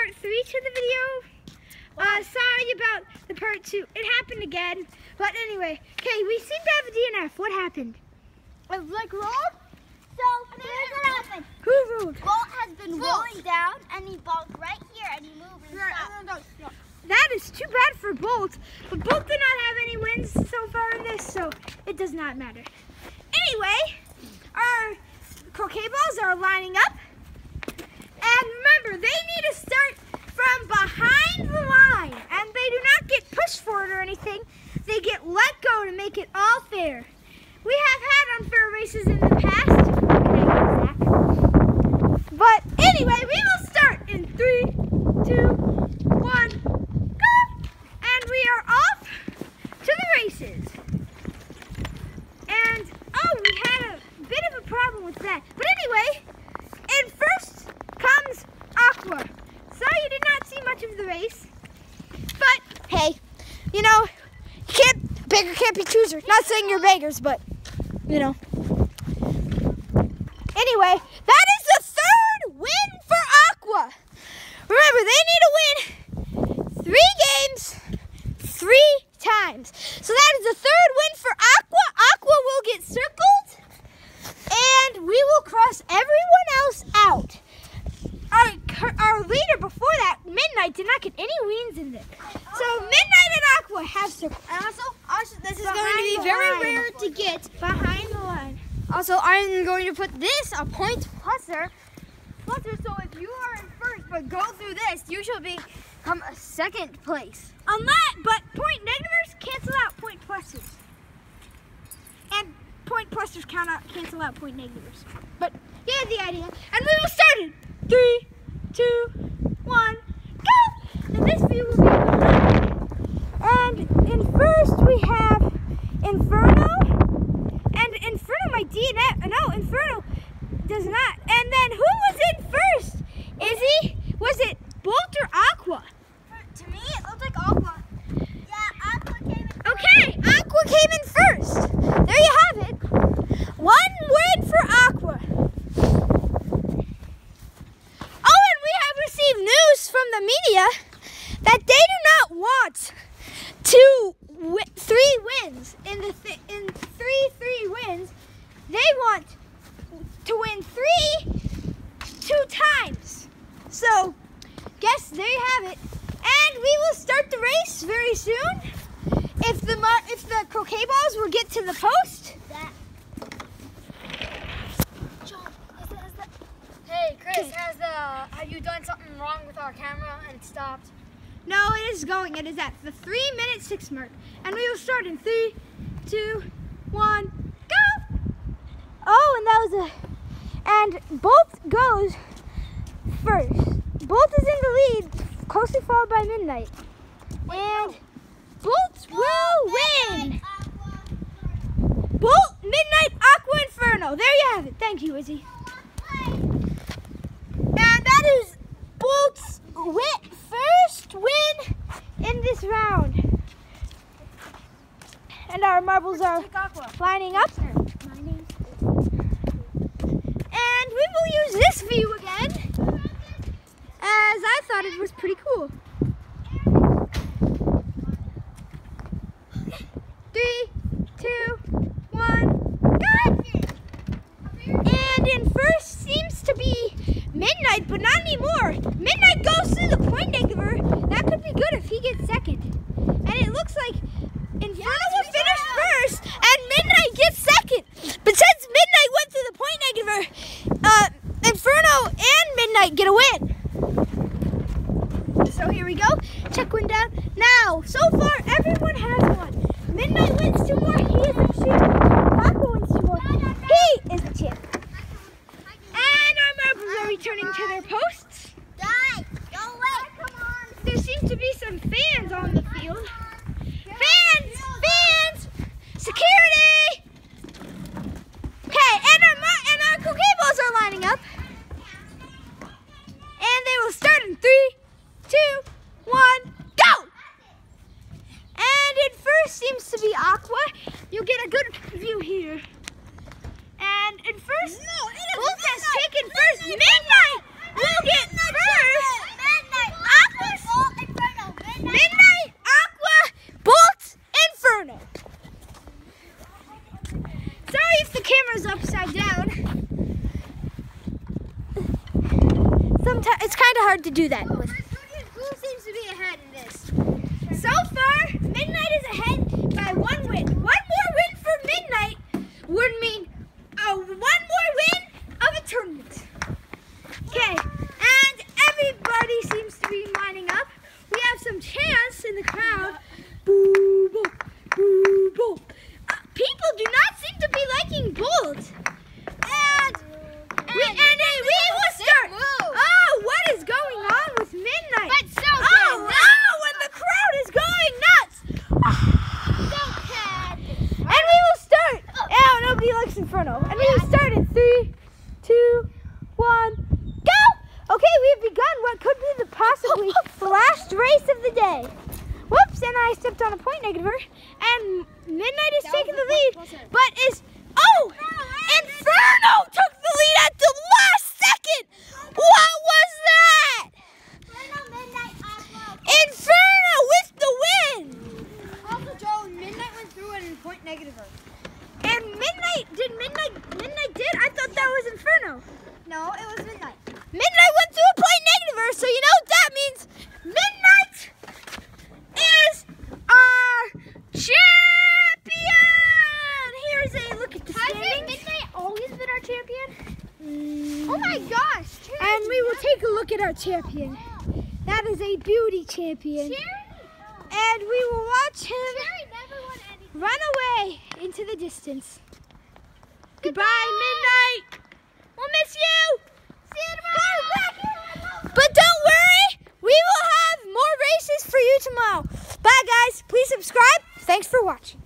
part three to the video. Uh, sorry about the part two. It happened again. But anyway, okay, we seem to have a DNF. What happened? It was like rolled. So here's what happened. Who ruled? Bolt has been rolling down, and he bumped right here, and he moved and stopped. That is too bad for Bolt. But Bolt did not have any wins so far in this, so it does not matter. Anyway, our croquet balls are lining up. And remember, they need to start from behind the line. And they do not get pushed forward or anything. They get let go to make it all fair. We have had unfair races in the past. But anyway, we will start in three, two, one, go! And we are off to the races. And oh, we had a bit of a problem with that. But anyway, and first comes Aqua. Sorry you did not see much of the race. But hey, you know, you can't beggar can't be choosers. Not saying you're beggars, but you know. Anyway, that is the third win for Aqua. Remember, they need to win three games three times. So that is the third win for Aqua. Aqua will get circled, and we will cross everyone else out. Our, our leader before that, Midnight, did not get any wins in this. So Midnight and Aqua have circled. And also, also this is going to be very line. rare to get. Behind the line. Also, I'm going to put this a point pluser. Pluser, so if you are in first but go through this, you shall become a second place. Unless, but point negatives cancel out point pluses. And point pluses count out, cancel out point negatives. But you get the idea. And we will start in three, two, one, go! And this view will be behind. And in first we have Inferno. And Inferno might DNF. No, Inferno does not. And then who was in first? Izzy? Was it Bolt or Aqua? To me, it looks like Aqua. Yeah, Aqua came in. Okay, Aqua came in first. There you have it. One win for Aqua. Oh, and we have received news from the media that they do not want two, wi- three wins in the th- in three three wins. They want to win three two times. So, guess there you have it. And we will start the race very soon. If the if the croquet balls will get to the post, That. Hey, Chris, has the have you done something wrong with our camera and stopped? no, it is going. It is at the three minute six mark, and we will start in three, two, one, go! Oh, and that was a and Bolt goes first. Bolt is in the lead, closely followed by Midnight, and Bolt will win. Bolt, Midnight, Aqua Inferno. There you have it. Thank you, Izzy. And that is Bolt's first win in this round. And our marbles are lining up. And we will use this view again, as I thought it was pretty cool. Three, two, one, go! And in first seems to be Not anymore. Midnight goes through the point negative. That could be good if he gets second. And it looks like Inferno will finish first, and Midnight gets second. But since Midnight went through the point negative, uh, Inferno and Midnight get a win. So here we go. Check one down. Now, so far, everyone has one. Midnight wins two more. He is the champ. Aqua wins two more. He is the champ. And our marbles are returning to their posts. Die! Go away! Come on! There seems to be some fans on the field. Fans! Fans! Security! Okay, and our, and our balls are lining up. And they will start in three, two, one, go! And it first seems to be Aqua. You'll get a good view here and, and first. No, it is Wolf has taken first. Midnight, midnight. will get first. Midnight. Aqua. Bolt Inferno. Midnight. midnight. Aqua. Bolt Inferno. Sorry if the camera's upside down. Sometimes it's kind of hard to do that with. Be the possibly last race of the day. Whoops, and I stepped on a point negativer. And Midnight is That taking the lead, crosser. but is, oh, Inferno took the lead at the last second. What was that? Inferno with the win. Also, Joe, Midnight went through it in point negative. And Midnight, did Midnight, Midnight did? I thought that was Inferno. No, it was Midnight. Midnight went to a point negative, so you know what that means. Midnight is our champion. Here's a look at the standings. Midnight always been our champion? Mm. Oh my gosh. And we will take a look at our champion. That is a beauty champion. And we will watch him never run away into the distance. Goodbye, Midnight. We'll miss you. See you tomorrow. But don't worry, we will have more races for you tomorrow. Bye, guys. Please subscribe. Thanks for watching.